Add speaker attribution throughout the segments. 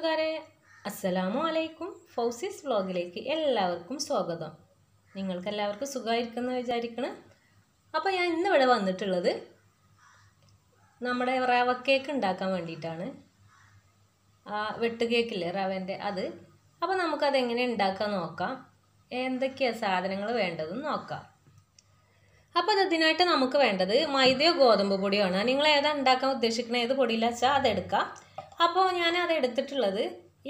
Speaker 1: കൂട്ടുകാരെ അസ്സലാമു അലൈക്കും ഫൗസീസ് വ്ലോഗിലേക്ക് എല്ലാവർക്കും സ്വാഗതം. നിങ്ങൾക്കെല്ലാവർക്കും സുഖമായിരിക്കുമെന്ന് വിചാരിക്കണം. അപ്പോൾ ഞാൻ ഇന്ന് ഇവിടെ വന്നിട്ടുള്ളത് നമ്മുടെ റവ കേക്ക് ഉണ്ടാക്കാൻ വേണ്ടിയിട്ടാണ്. ആ വെട്ട് കേക്കില്ലേ റവന്റെ അത്. അപ്പോൾ നമുക്കത് എങ്ങനെ ഉണ്ടാക്കാൻ നോക്കാം. എന്തൊക്കെയാണ് സാധനങ്ങൾ വേണ്ടതെന്ന് നോക്കാം. അപ്പോൾ അത് ഇതിനായിട്ട് നമുക്ക് വേണ്ടത് മൈദയോ ഗോതമ്പ് പൊടിയോ ആണ്. നിങ്ങൾ ഏതാ ഉണ്ടാക്കാൻ ഉദ്ദേശിക്കുന്നത് ഏത് പൊടിയില്ല വെച്ചാൽ അതെടുക്കാം അപ്പോൾ അത് എടുത്തിട്ടുള്ളത്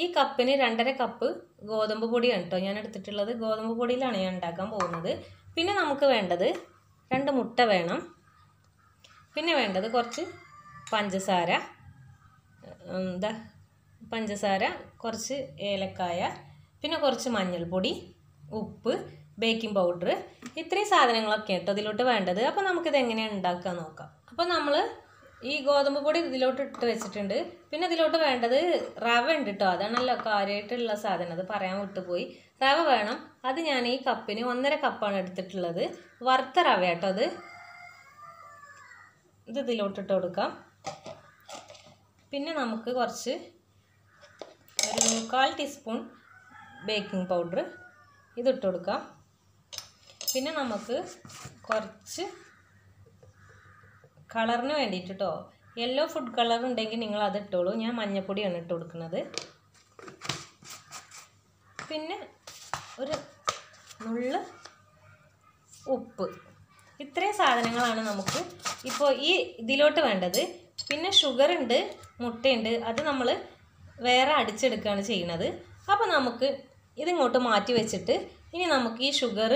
Speaker 1: ഈ കപ്പിന് രണ്ടര കപ്പ് ഗോതമ്പ് പൊടിയാണ് കേട്ടോ ഞാൻ എടുത്തിട്ടുള്ളത് ഗോതമ്പ് പൊടിയിലാണ് ഞാൻ ഉണ്ടാക്കാൻ പോകുന്നത്. പിന്നെ നമുക്ക് വേണ്ടത് രണ്ട് മുട്ട വേണം. പിന്നെ വേണ്ടത് കുറച്ച് പഞ്ചസാര എന്താ പഞ്ചസാര കുറച്ച് ഏലക്കായ പിന്നെ കുറച്ച് മഞ്ഞൾപ്പൊടി ഉപ്പ് ബേക്കിംഗ് പൗഡർ ഇത്രയും സാധനങ്ങളൊക്കെ കേട്ടോ ഇതിലോട്ട് വേണ്ടത്. അപ്പോൾ നമുക്കിത് എങ്ങനെയാണ് ഉണ്ടാക്കാൻ നോക്കാം. അപ്പോൾ നമ്മൾ ഈ ഗോതമ്പ് പൊടി ഇതിലോട്ട് ഇട്ട് വെച്ചിട്ടുണ്ട്. പിന്നെ ഇതിലോട്ട് വേണ്ടത് റവ ഉണ്ട് കേട്ടോ അതാണല്ലോ കാര്യമായിട്ടുള്ള സാധനം. അത് പറയാൻ വിട്ടുപോയി. റവ വേണം. അത് ഞാൻ ഈ കപ്പിന് ഒന്നര കപ്പാണ് എടുത്തിട്ടുള്ളത്. വറുത്ത റവ കേട്ടോ അത്. ഇത് ഇതിലോട്ടിട്ട് കൊടുക്കാം. പിന്നെ നമുക്ക് കുറച്ച് ഒരു കാൽ ടീസ്പൂൺ ബേക്കിംഗ് പൗഡർ ഇതിട്ട് കൊടുക്കാം. പിന്നെ നമുക്ക് കുറച്ച് കളറിന് വേണ്ടിയിട്ട് കേട്ടോ യെല്ലോ ഫുഡ് കളർ ഉണ്ടെങ്കിൽ നിങ്ങൾ അത് ഇട്ടോളൂ. ഞാൻ മഞ്ഞപ്പൊടിയാണ് ഇട്ട് കൊടുക്കുന്നത്. പിന്നെ ഒരു നുള്ള് ഉപ്പ്. ഇത്രയും സാധനങ്ങളാണ് നമുക്ക് ഇപ്പോൾ ഈ ഇതിലോട്ട് വേണ്ടത്. പിന്നെ ഷുഗർ ഉണ്ട് മുട്ടയുണ്ട്. അത് നമ്മൾ വേറെ അടിച്ചെടുക്കുകയാണ് ചെയ്യുന്നത്. അപ്പോൾ നമുക്ക് ഇതിങ്ങോട്ട് മാറ്റി വെച്ചിട്ട് ഇനി നമുക്ക് ഈ ഷുഗർ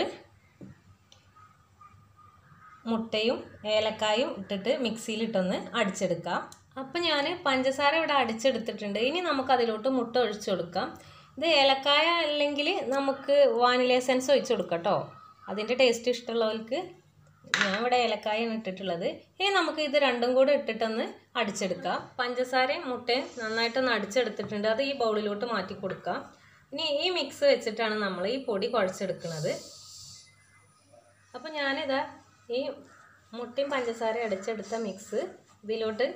Speaker 1: മുട്ടയും ഏലക്കായും ഇട്ടിട്ട് മിക്സിയിലിട്ടൊന്ന് അടിച്ചെടുക്കാം. അപ്പം ഞാൻ പഞ്ചസാര ഇവിടെ അടിച്ചെടുത്തിട്ടുണ്ട്. ഇനി നമുക്ക് അതിലോട്ട് മുട്ട ഒഴിച്ചു കൊടുക്കാം. ഇത് ഏലക്കായ അല്ലെങ്കിൽ നമുക്ക് വാനില എസൻസ് ഒഴിച്ചു കൊടുക്കാം കേട്ടോ അതിന്റെ ടേസ്റ്റ് ഇഷ്ടമുള്ളവർക്ക് ഞാൻ ഇവിടെ ഏലക്കായാണ് ഇട്ടിട്ടുള്ളത്. ഇനി നമുക്ക് ഇത് രണ്ടും കൂടെ ഇട്ടിട്ടൊന്ന് അടിച്ചെടുക്കാം. പഞ്ചസാരയും മുട്ടയും നന്നായിട്ടൊന്ന് അടിച്ചെടുത്തിട്ടുണ്ട്. അത് ഈ ബൗളിലോട്ട് മാറ്റി കൊടുക്കാം. ഇനി ഈ മിക്സ് വെച്ചിട്ടാണ് നമ്മൾ ഈ പൊടി കുഴച്ചെടുക്കുന്നത്. അപ്പോൾ ഞാനിതാ ഈ മുട്ടയും പഞ്ചസാര അടിച്ചെടുത്ത മിക്സ് ഇതിലോട്ട്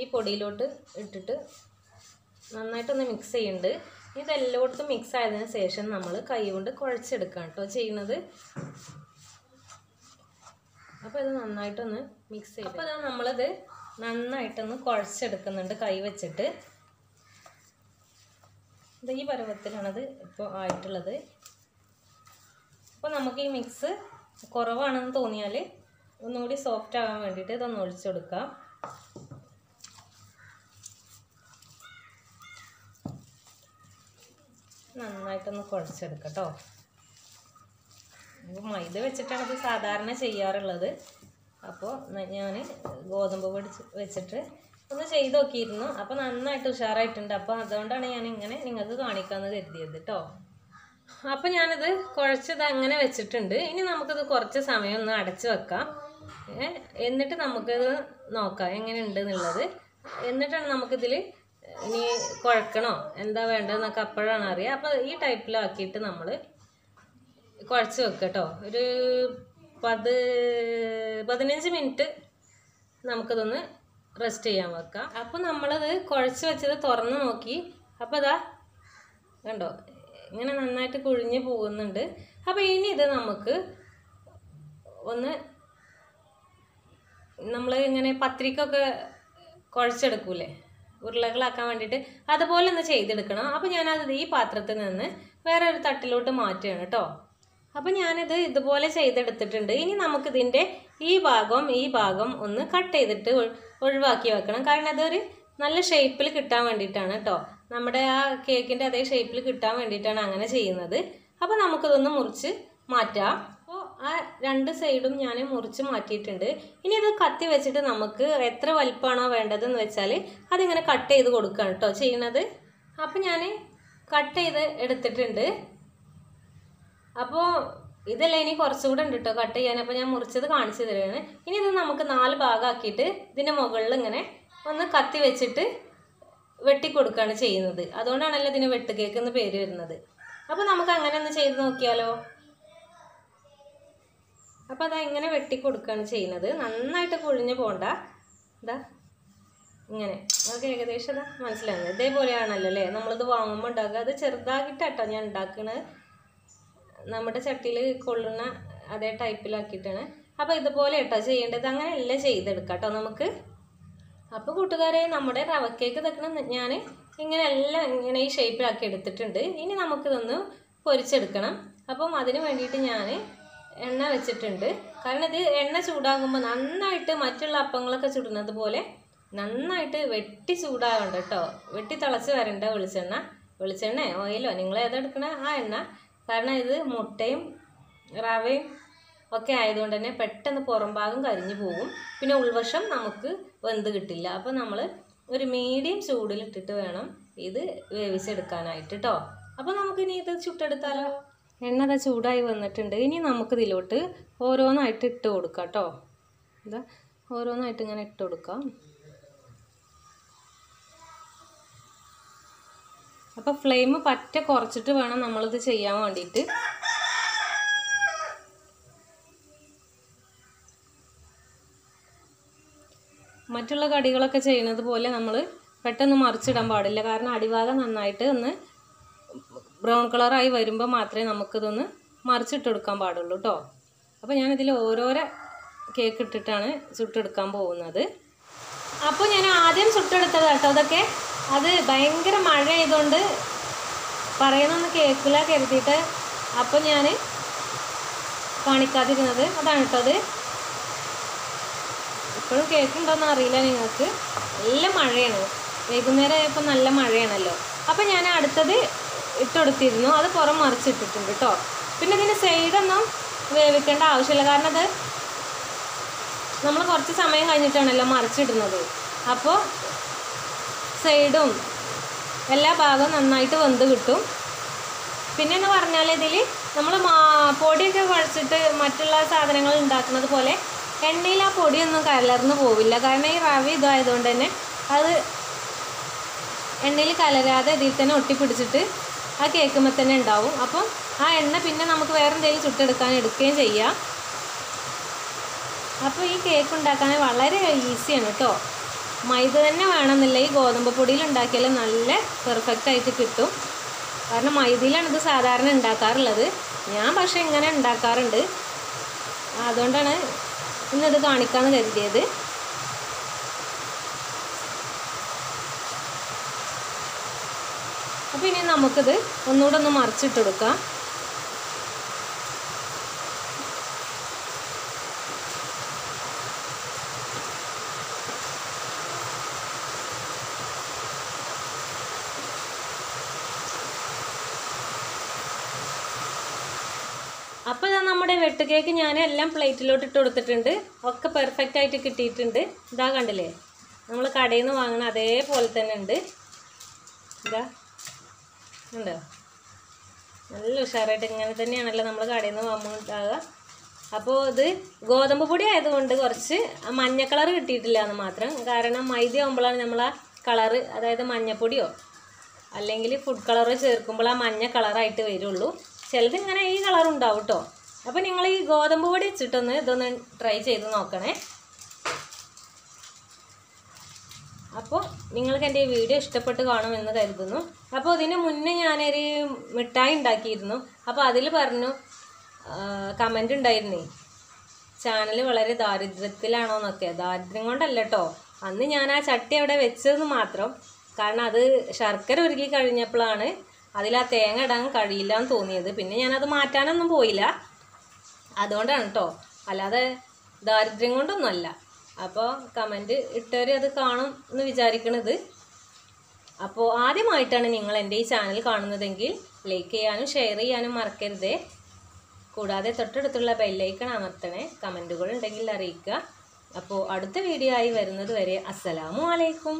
Speaker 1: ഈ പൊടിയിലോട്ട് ഇട്ടിട്ട് നന്നായിട്ടൊന്ന് മിക്സ് ചെയ്യുന്നുണ്ട്. ഇതെല്ലായിടത്തും മിക്സ് ആയതിന് ശേഷം നമ്മൾ കൈ കൊണ്ട് കുഴച്ചെടുക്കാം കേട്ടോ ചെയ്യുന്നത്. അപ്പോൾ ഇത് നന്നായിട്ടൊന്ന് മിക്സ് ചെയ്യും അപ്പോൾ ഇത് നമ്മളിത് നന്നായിട്ടൊന്ന് കുഴച്ചെടുക്കുന്നുണ്ട് കൈ വെച്ചിട്ട്. ഇത് ഈ പരുവത്തിലാണത് ഇപ്പോൾ ആയിട്ടുള്ളത്. അപ്പോൾ നമുക്ക് ഈ മിക്സ് കുറവാണെന്ന് തോന്നിയാൽ ഒന്നുകൂടി സോഫ്റ്റ് ആകാൻ വേണ്ടിയിട്ട് ഇതൊന്ന് ഒഴിച്ചു കൊടുക്കാം. നന്നായിട്ടൊന്ന് കുഴച്ചെടുക്കട്ടോ മൈദ വെച്ചിട്ടാണ് ഇത് സാധാരണ ചെയ്യാറുള്ളത്. അപ്പോൾ ഞാൻ ഗോതമ്പ് പൊടിച്ച് വെച്ചിട്ട് ഒന്ന് ചെയ്ത് നോക്കിയിരുന്നു. അപ്പോൾ നന്നായിട്ട് ഉഷാറായിട്ടുണ്ട്. അപ്പോൾ അതുകൊണ്ടാണ് ഞാൻ ഇങ്ങനെ നിങ്ങൾക്ക് കാണിക്കാമെന്ന് കരുതിയത് കേട്ടോ അപ്പോൾ ഞാനത് കുഴച്ചത് അങ്ങനെ വെച്ചിട്ടുണ്ട്. ഇനി നമുക്കിത് കുറച്ച് സമയം ഒന്ന് അടച്ച് വെക്കാം. എന്നിട്ട് നമുക്കിത് നോക്കാം എങ്ങനെയുണ്ട് എന്നുള്ളത് എന്നിട്ടാണ് നമുക്കിതിൽ ഇനി കുഴക്കണോ? എന്താ വേണ്ടതെന്നൊക്കെ അപ്പോഴാണ് അറിയുക അപ്പോൾ ഈ ടൈപ്പിലാക്കിയിട്ട് നമ്മൾ കുഴച്ച് വെക്കുക കേട്ടോ ഒരു പത് പതിനഞ്ച് മിനിറ്റ് നമുക്കിതൊന്ന് റെസ്റ്റ് ചെയ്യാൻ വെക്കാം. അപ്പോൾ നമ്മളത് കുഴച്ച് വെച്ചത് തുറന്ന് നോക്കി. അപ്പോൾ അതാ കണ്ടോ ഇങ്ങനെ നന്നായിട്ട് കുഴിഞ്ഞ് പോകുന്നുണ്ട്. അപ്പോൾ ഇനി ഇത് നമുക്ക് ഒന്ന് നമ്മൾ ഇങ്ങനെ പത്രിക്കൊക്കെ കുഴച്ചെടുക്കൂലേ? ഉരുളകളാക്കാൻ വേണ്ടിയിട്ട് അതുപോലെ ഒന്ന് ചെയ്തെടുക്കണം. അപ്പോൾ ഞാനത് ഈ പാത്രത്തിൽ നിന്ന് വേറെ ഒരു തട്ടിലോട്ട് മാറ്റുകയാണ് കേട്ടോ. അപ്പോൾ ഞാനിത് ഇതുപോലെ ചെയ്തെടുത്തിട്ടുണ്ട്. ഇനി നമുക്കിതിന്റെ ഈ ഭാഗം ഈ ഭാഗം ഒന്ന് കട്ട് ചെയ്തിട്ട് ഒഴി- ഒഴിവാക്കി വെക്കണം. കാരണം അതൊരു നല്ല ഷേപ്പിൽ കിട്ടാൻ വേണ്ടിയിട്ടാണ് കേട്ടോ. നമ്മുടെ ആ കേക്കിന്റെ അതേ ഷേപ്പിൽ കിട്ടാൻ വേണ്ടിയിട്ടാണ് അങ്ങനെ ചെയ്യുന്നത്. അപ്പോൾ നമുക്കിതൊന്ന് മുറിച്ച് മാറ്റാം. അപ്പോൾ ആ രണ്ട് സൈഡും ഞാൻ മുറിച്ച് മാറ്റിയിട്ടുണ്ട്. ഇനി ഇത് കത്തി വെച്ചിട്ട് നമുക്ക് എത്ര വലിപ്പമാണോ വേണ്ടതെന്ന് വെച്ചാൽ അതിങ്ങനെ കട്ട് ചെയ്ത് കൊടുക്കുകയാണ് കേട്ടോ ചെയ്യണത്. അപ്പോൾ ഞാൻ കട്ട് ചെയ്ത് എടുത്തിട്ടുണ്ട്. അപ്പോൾ ഇതല്ല ഇനി കുറച്ചുകൂടെ ഉണ്ട് കേട്ടോ കട്ട് ചെയ്യാൻ. അപ്പോൾ ഞാൻ മുറിച്ചത് കാണിച്ചു തരുകയാണ് ഇനി ഇത് നമുക്ക് നാല് ഭാഗമാക്കിയിട്ട് ഇതിന്റെ മുകളിൽ ഇങ്ങനെ ഒന്ന് കത്തി വെച്ചിട്ട് വെട്ടിക്കൊടുക്കുകയാണ് ചെയ്യുന്നത്. അതുകൊണ്ടാണല്ലോ ഇതിന് വെട്ട് കേക്ക് എന്ന് പേര് വരുന്നത്. അപ്പോൾ നമുക്ക് അങ്ങനെ ഒന്ന് ചെയ്ത് നോക്കിയാലോ? അപ്പോൾ അതാ ഇങ്ങനെ വെട്ടിക്കൊടുക്കുകയാണ് ചെയ്യുന്നത്. നന്നായിട്ട് കുഴിഞ്ഞു പോണ്ട. ഇതാ ഇങ്ങനെ. നമുക്ക് ഏകദേശം അതാ മനസ്സിലാകുന്നത് ഇതേപോലെയാണല്ലോ അല്ലേ? നമ്മളിത് വാങ്ങുമ്പോൾ ഉണ്ടാക്കുക. അത് ചെറുതാക്കിയിട്ടാട്ടോ ഞാൻ ഉണ്ടാക്കുന്നത് നമ്മുടെ ചട്ടിയിൽ കൊള്ളുന്ന അതേ ടൈപ്പിലാക്കിയിട്ടാണ് അപ്പോൾ ഇതുപോലെ കേട്ടോ ചെയ്യേണ്ടത്. എല്ലാം ചെയ്തെടുക്കാം കേട്ടോ നമുക്ക്? അപ്പോൾ കൂട്ടുകാരെ നമ്മുടെ റവ കേക്ക് തക്കണം ഞാൻ ഇങ്ങനെ എല്ലാം ഇങ്ങനെ ഈ ഷേപ്പിലാക്കി എടുത്തിട്ടുണ്ട്. ഇനി നമുക്കിതൊന്ന് പൊരിച്ചെടുക്കണം. അപ്പം അതിന് വേണ്ടിയിട്ട് ഞാൻ എണ്ണ വെച്ചിട്ടുണ്ട്. കാരണം ഇത് എണ്ണ ചൂടാകുമ്പോൾ നന്നായിട്ട് മറ്റുള്ള അപ്പങ്ങളൊക്കെ ചുടുന്നത് പോലെ നന്നായിട്ട് വെട്ടി ചൂടാകണ്ട കേട്ടോ വെട്ടി തിളച്ച് വരണ്ട വെളിച്ചെണ്ണ. വെളിച്ചെണ്ണ ഓയിലോ നിങ്ങൾ ഏതെടുക്കണ ആ എണ്ണ. കാരണം ഇത് മുട്ടയും റവയും ഒക്കെ ആയതുകൊണ്ട് തന്നെ പെട്ടെന്ന് പുറം ഭാഗം കരിഞ്ഞു പോകും. പിന്നെ ഉൾവശം നമുക്ക് വെന്ത് കിട്ടില്ല. അപ്പോൾ നമ്മൾ ഒരു മീഡിയം ചൂടിലിട്ടിട്ട് വേണം ഇത് വേവിച്ചെടുക്കാനായിട്ട് കേട്ടോ അപ്പോൾ നമുക്കിനി ഇത് ചുട്ടെടുത്താലോ? എണ്ണ അത് ചൂടായി വന്നിട്ടുണ്ട്. ഇനി നമുക്ക് ഇതിലോട്ട് ഓരോന്നായിട്ട് ഇട്ട് കൊടുക്കാം കേട്ടോ ഇതാ ഓരോന്നായിട്ട് ഇങ്ങനെ ഇട്ട് കൊടുക്കാം. അപ്പോൾ ഫ്ലെയിം പറ്റ കുറച്ചിട്ട് വേണം നമ്മളിത് ചെയ്യാൻ വേണ്ടിയിട്ട്. മറ്റുള്ള കടികളൊക്കെ ചെയ്യുന്നത് പോലെ നമ്മൾ പെട്ടെന്ന് മറിച്ചിടാൻ പാടില്ല. കാരണം അടിഭാഗം നന്നായിട്ട് ഒന്ന് ബ്രൗൺ കളറായി വരുമ്പോൾ മാത്രമേ നമുക്കിതൊന്ന് മറിച്ചിട്ടെടുക്കാൻ പാടുള്ളൂ കേട്ടോ അപ്പോൾ ഞാനിതിൽ ഓരോരോ കേക്ക് ഇട്ടിട്ടാണ് ചുട്ടെടുക്കാൻ പോകുന്നത്. അപ്പോൾ ഞാൻ ആദ്യം ചുട്ടെടുത്തത് കേട്ടോ അതൊക്കെ അത് ഭയങ്കര മഴ ആയതുകൊണ്ട് പറയുന്നൊന്ന് കേൾക്കില്ല കരുതിയിട്ട് അപ്പോൾ ഞാൻ കാണിക്കാതിരുന്നത്. അതാണ് കേട്ടോ അത്. ഇപ്പോഴും കേൾക്കുന്നുണ്ടോയെന്ന് അറിയില്ല നിങ്ങൾക്ക്. നല്ല മഴയാണ്. വൈകുന്നേരം ആയപ്പോൾ നല്ല മഴയാണല്ലോ. അപ്പോൾ ഞാൻ അടുത്തത് ഇട്ടുകൊടുത്തിരുന്നു അത് പുറം മറിച്ചിട്ടിട്ടുണ്ട് കേട്ടോ പിന്നെ ഇതിന് സൈഡൊന്നും വേവിക്കേണ്ട ആവശ്യമില്ല. കാരണം അത് നമ്മൾ കുറച്ച് സമയം കഴിഞ്ഞിട്ടാണല്ലോ മറിച്ചിടുന്നത്. അപ്പോൾ സൈഡും എല്ലാ ഭാഗവും നന്നായിട്ട് വെന്ത് കിട്ടും. പിന്നെ എന്ന് പറഞ്ഞാൽ ഇതിൽ നമ്മൾ മാ പൊടിയൊക്കെ കുഴച്ചിട്ട് മറ്റുള്ള സാധനങ്ങൾ ഉണ്ടാക്കുന്നത് പോലെ എണ്ണയിൽ ആ പൊടിയൊന്നും കലർന്ന് പോവില്ല. കാരണം ഈ റവ ഇതായതുകൊണ്ട് തന്നെ അത് എണ്ണയിൽ കലരാതെ ഇതിൽ തന്നെ ഒട്ടിപ്പിടിച്ചിട്ട് ആ കേൾക്കുമ്പോൾ തന്നെ ഉണ്ടാവും. അപ്പം ആ എണ്ണ പിന്നെ നമുക്ക് വേറെ എന്തെങ്കിലും ചുട്ടെടുക്കാൻ എടുക്കുകയും ചെയ്യാം. അപ്പോൾ ഈ കേക്ക് ഉണ്ടാക്കാൻ വളരെ ഈസിയാണ് കേട്ടോ. മൈദ തന്നെ വേണമെന്നില്ല. ഈ ഗോതമ്പ് പൊടിയിൽ ഉണ്ടാക്കിയാൽ നല്ല പെർഫെക്റ്റ് ആയിട്ട് കിട്ടും. കാരണം മൈദയിലാണ് ഇത് സാധാരണ ഉണ്ടാക്കാറുള്ളത്. ഞാൻ പക്ഷേ ഇങ്ങനെ ഉണ്ടാക്കാറുണ്ട്. അതുകൊണ്ടാണ് ഇന്നത് കാണിക്കാമെന്ന് കരുതിയത്. അപ്പോൾ ഇനി നമുക്കിത് ഒന്നുകൂടെ ഒന്ന് മറിച്ചിട്ടെടുക്കാം. അപ്പോൾ ഇതാ നമ്മുടെ വെട്ട് കേക്ക് ഞാൻ എല്ലാം പ്ലേറ്റിലോട്ട് ഇട്ട് കൊടുത്തിട്ടുണ്ട്. ഒക്കെ പെർഫെക്റ്റ് ആയിട്ട് കിട്ടിയിട്ടുണ്ട്. ഇതാ കണ്ടില്ലേ? നമ്മൾ കടയിൽ നിന്ന് വാങ്ങണ അതേപോലെ തന്നെ ഉണ്ട്. ഇതാ ഉണ്ടോ? നല്ല ഉഷാറായിട്ട് ഇങ്ങനെ തന്നെയാണല്ലോ നമ്മൾ കടയിൽ നിന്ന് വാങ്ങുക അപ്പോൾ ഇത് ഗോതമ്പ് പൊടി ആയതുകൊണ്ട് കുറച്ച് മഞ്ഞ കളർ കിട്ടിയിട്ടില്ല എന്ന് മാത്രം. കാരണം മൈദ ആകുമ്പോഴാണ് നമ്മൾ ആ കളറ് അതായത് മഞ്ഞപ്പൊടിയോ അല്ലെങ്കിൽ ഫുഡ് കളറോ ചേർക്കുമ്പോൾ ആ മഞ്ഞ കളറായിട്ട് വരുള്ളൂ. ചിലത് ഇങ്ങനെ ഈ കളർ ഉണ്ടാവും കേട്ടോ അപ്പോൾ നിങ്ങൾ ഈ ഗോതമ്പ് പൊടി വെച്ചിട്ടൊന്ന് ഇതൊന്ന് ട്രൈ ചെയ്ത് നോക്കണേ. അപ്പോൾ നിങ്ങൾക്ക് എന്റെ ഈ വീഡിയോ ഇഷ്ടപ്പെട്ട് കാണുമെന്ന് കരുതുന്നു. അപ്പോൾ ഇതിന് മുന്നേ ഞാനൊരു മിഠായി ഉണ്ടാക്കിയിരുന്നു. അപ്പോൾ അതിൽ പറഞ്ഞു കമന്റ് ഉണ്ടായിരുന്നേ ചാനൽ വളരെ ദാരിദ്ര്യത്തിലാണോ എന്നൊക്കെ. ദാരിദ്ര്യം കൊണ്ടല്ല കേട്ടോ അന്ന് ഞാൻ ആ ചട്ടി അവിടെ വെച്ചതെന്ന് മാത്രം. കാരണം അത് ശർക്കര ഒരുക്കി കഴിഞ്ഞപ്പോഴാണ് അതിൽ ആ തേങ്ങ ഇടാൻ കഴിയില്ല എന്ന് തോന്നിയത്. പിന്നെ ഞാനത് മാറ്റാനൊന്നും പോയില്ല. അതുകൊണ്ടാണ് കേട്ടോ അല്ലാതെ ദാരിദ്ര്യം കൊണ്ടൊന്നുമല്ല. അപ്പോൾ കമന്റ് ഇട്ടവർ അത് കാണും എന്ന് വിചാരിക്കണത്. അപ്പോൾ ആദ്യമായിട്ടാണ് നിങ്ങൾ എന്റെ ഈ ചാനൽ കാണുന്നതെങ്കിൽ ലൈക്ക് ചെയ്യാനും ഷെയർ ചെയ്യാനും മറക്കരുതേ. കൂടാതെ തൊട്ടടുത്തുള്ള ബെല്ലൈക്കൺ അമർത്തണേ. കമന്റുകൾ ഉണ്ടെങ്കിൽ അറിയിക്കുക. അപ്പോൾ അടുത്ത വീഡിയോ ആയി വരുന്നത് വരെ അസ്സലാമു അലൈക്കും.